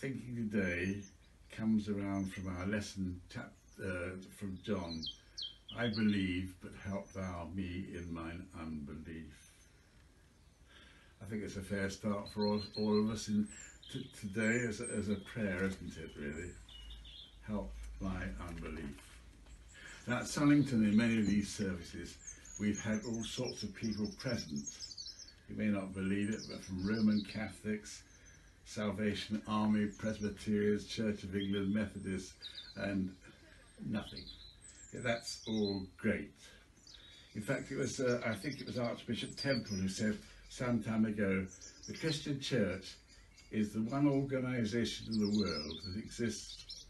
thinking today comes around from our lesson chap, uh, from John. I believe, but help thou me in mine unbelief. I think it's a fair start for all, all of us in today as a, as a prayer, isn't it, really? Help my unbelief. Now at Sullington, in many of these services, we've had all sorts of people present. You may not believe it, but from Roman Catholics, Salvation Army, Presbyterians, Church of England, Methodists, and nothing. That's all great. In fact, it was, uh, I think it was Archbishop Temple who said some time ago, the Christian Church is the one organisation in the world that exists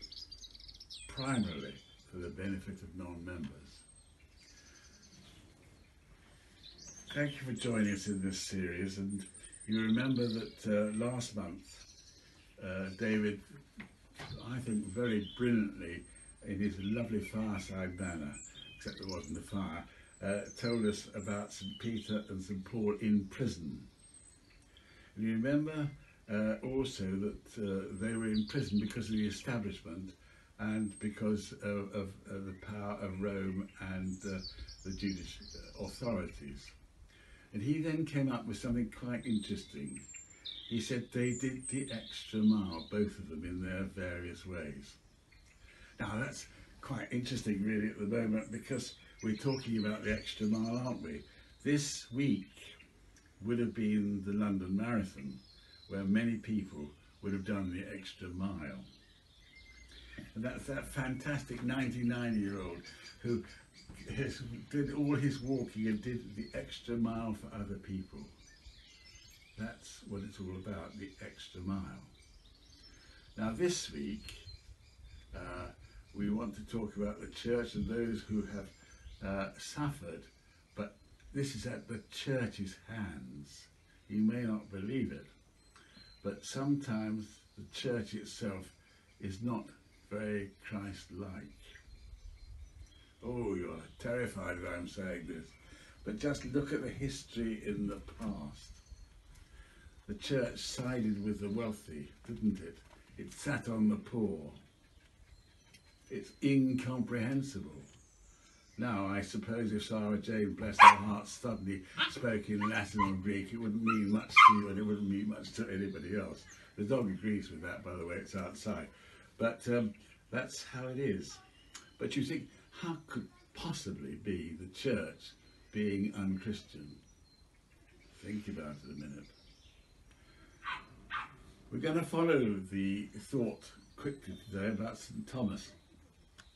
primarily for the benefit of non-members. Thank you for joining us in this series and you remember that uh, last month, uh, David, I think very brilliantly, in his lovely fireside manner, except there wasn't a fire, uh, told us about St Peter and St Paul in prison. And you remember uh, also that uh, they were in prison because of the establishment and because of, of, of the power of Rome and uh, the Jewish authorities. And he then came up with something quite interesting. He said they did the extra mile, both of them in their various ways. Now that's quite interesting really at the moment because we're talking about the extra mile, aren't we? This week would have been the London Marathon where many people would have done the extra mile. And that's that fantastic 99 year old who his, did all his walking and did the extra mile for other people. That's what it's all about, the extra mile. Now this week, uh, we want to talk about the church and those who have uh, suffered, but this is at the church's hands. You may not believe it, but sometimes the church itself is not very Christ-like. Oh, you're terrified that I'm saying this. But just look at the history in the past. The church sided with the wealthy, didn't it? It sat on the poor. It's incomprehensible. Now, I suppose if Sarah Jane, bless her heart, suddenly spoke in Latin or Greek, it wouldn't mean much to you and it wouldn't mean much to anybody else. The dog agrees with that, by the way, it's outside. But um, that's how it is. But you think, how could possibly be the church being unchristian? Think about it a minute. We're going to follow the thought quickly today about St Thomas.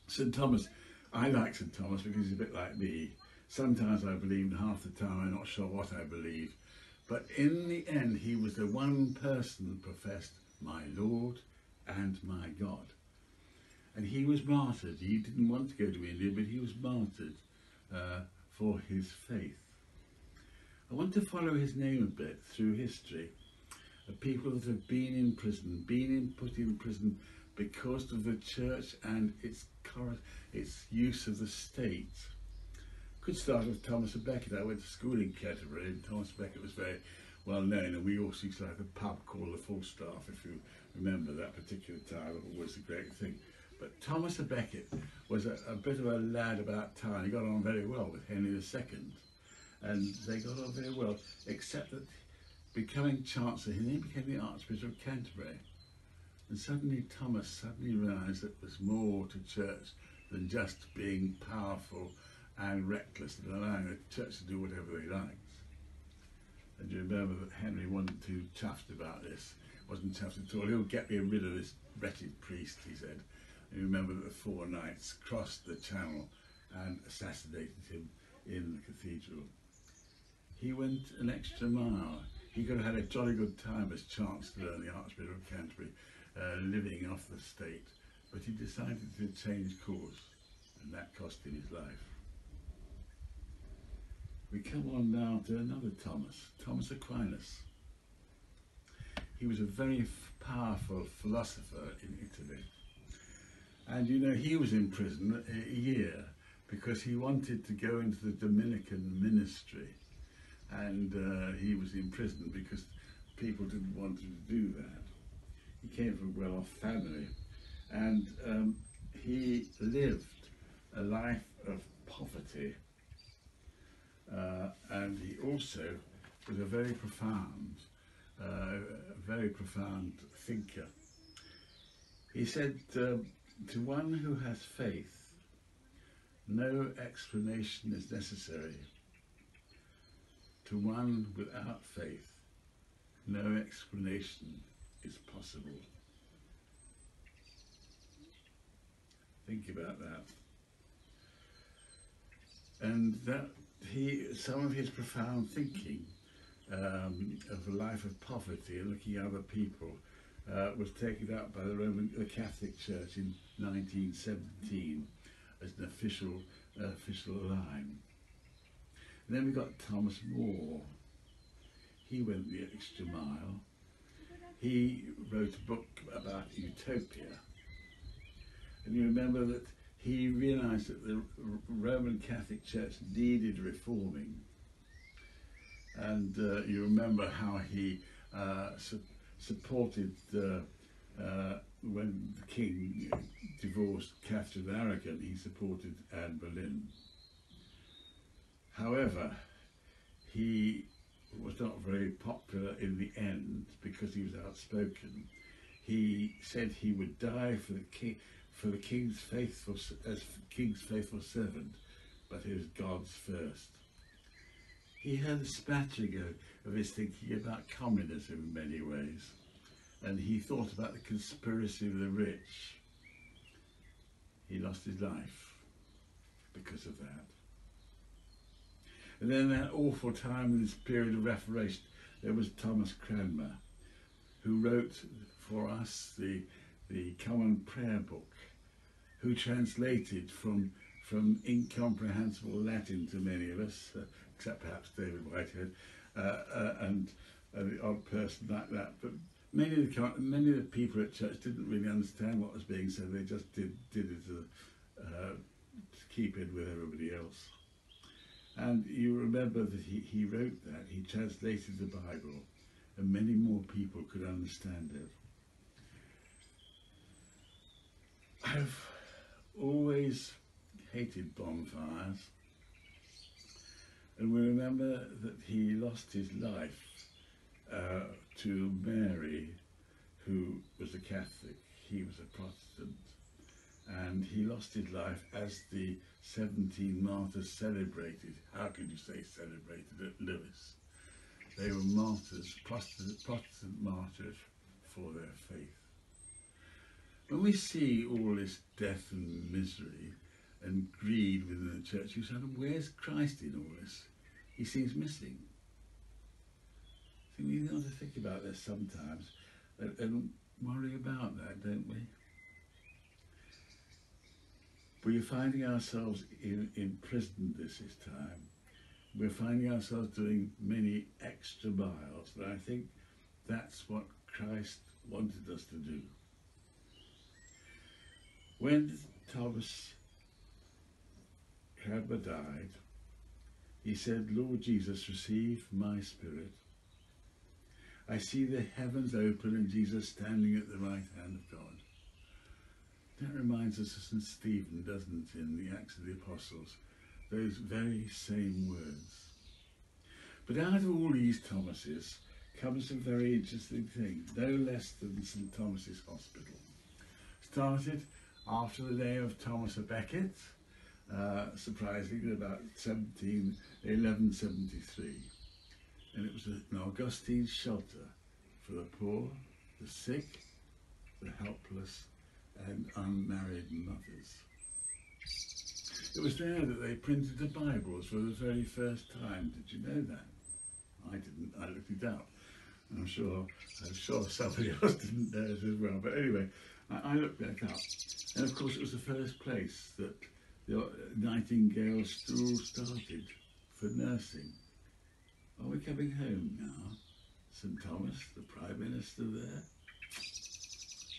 St Thomas, I like St Thomas because he's a bit like me. Sometimes I believe and half the time I'm not sure what I believe. But in the end, he was the one person that professed my Lord and my God. And he was martyred. He didn't want to go to India, but he was martyred uh, for his faith. I want to follow his name a bit through history. of people that have been in prison, been in, put in prison because of the church and its, its use of the state. Could start with Thomas Becket. I went to school in Canterbury and Thomas Becket was very well known and we also used to have a pub called the Falstaff if you remember that particular time, it was a great thing. But Thomas à Becket was a, a, bit of a lad about town. He got on very well with Henry II, and they got on very well, except that becoming Chancellor, he then became the Archbishop of Canterbury. And suddenly Thomas suddenly realised that there's more to church than just being powerful and reckless and allowing the church to do whatever they liked. And you remember that Henry wasn't too chuffed about this, wasn't chuffed at all. He'll get me rid of this wretched priest, he said. You remember the four knights crossed the channel and assassinated him in the cathedral. He went an extra mile. He could have had a jolly good time as Chancellor and the Archbishop of Canterbury, uh, living off the state, but he decided to change course, and that cost him his life. We come on now to another Thomas, Thomas Aquinas. He was a very powerful philosopher in Italy. And you know, he was in prison a year because he wanted to go into the Dominican ministry. And uh, he was in prison because people didn't want to do that. he came from a well-off family, and um, he lived a life of poverty, uh, and he also was a very profound, uh, very profound thinker. He said, um, to one who has faith, no explanation is necessary. To one without faith, no explanation is possible. Think about that. And that he, some of his profound thinking um, of a life of poverty and looking at other people uh, was taken up by the Roman, the Catholic Church in 1917 as an official uh, official line. And then we got Thomas More. He went the extra mile. He wrote a book about utopia. And you remember that he realized that the Roman Catholic Church needed reforming. And uh, you remember how he uh, su supported uh when the king divorced Catherine Aragon, he supported Anne Boleyn. However, he was not very popular in the end because he was outspoken. He said he would die for the king, for the king's faithful as king's faithful servant, but he was God's first. He had a smattering of, of his thinking about communism in many ways, and he thought about the conspiracy of the rich. He lost his life because of that. And then that awful time in this period of Reformation, there was Thomas Cranmer, who wrote for us the, the Common Prayer Book, who translated from, from incomprehensible Latin to many of us, uh, except perhaps David Whitehead, uh, uh, and the odd person like that. But many of the many of the people at church didn't really understand what was being said. They just did did it to, uh, to keep in with everybody else. And you remember that he, he wrote that, he translated the Bible, and many more people could understand it. I've always hated bonfires, and we remember that he lost his life uh, to Mary, who was a Catholic, he was a Protestant and he lost his life as the 17 martyrs celebrated. How can you say celebrated at Lewes? They were martyrs, Protestant, Protestant martyrs for their faith. When we see all this death and misery and greed within the church, you say, where's Christ in all this? He seems missing. We need to think about this sometimes and, and worry about that, don't we? We're finding ourselves in, in prison this is time. We're finding ourselves doing many extra miles, and I think that's what Christ wanted us to do. When Thomas Cranmer died, he said, Lord Jesus, receive my spirit. I see the heavens open and Jesus standing at the right hand of God. That reminds us of St. Stephen, doesn't it, in the Acts of the Apostles? Those very same words. But out of all these Thomases comes a very interesting thing, no less than St. Thomas's Hospital. Started after the day of Thomas à Becket, uh, surprisingly, about 17, 1173. And it was an Augustine shelter for the poor, the sick, the helpless, and unmarried mothers. It was there that they printed the Bibles for the very first time. Did you know that? I didn't. I looked it up. I'm sure. I'm sure somebody else didn't know it as well. But anyway, I, I looked that up, and of course, it was the first place that the Nightingale school started for nursing. Are we coming home now? St Thomas, the Prime Minister there,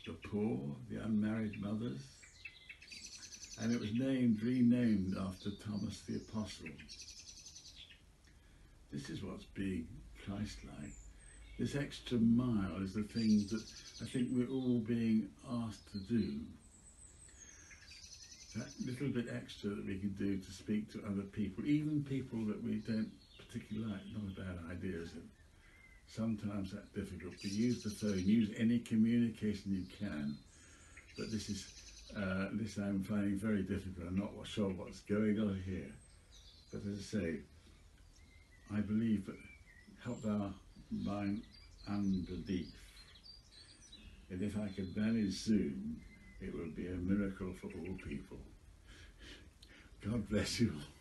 the poor, the unmarried mothers, and it was named, renamed after Thomas the Apostle. This is what's being Christ-like. this extra mile is the thing that I think we're all being asked to do. That little bit extra that we can do to speak to other people, even people that we don't particularly like, not a bad idea, is it? Sometimes that's difficult, but use the phone, use any communication you can. But this is, uh, this I'm finding very difficult. I'm not sure what's going on here. But as I say, I believe that help our mind underneath. And if I could manage Zoom, it would be a miracle for all people. God bless you all.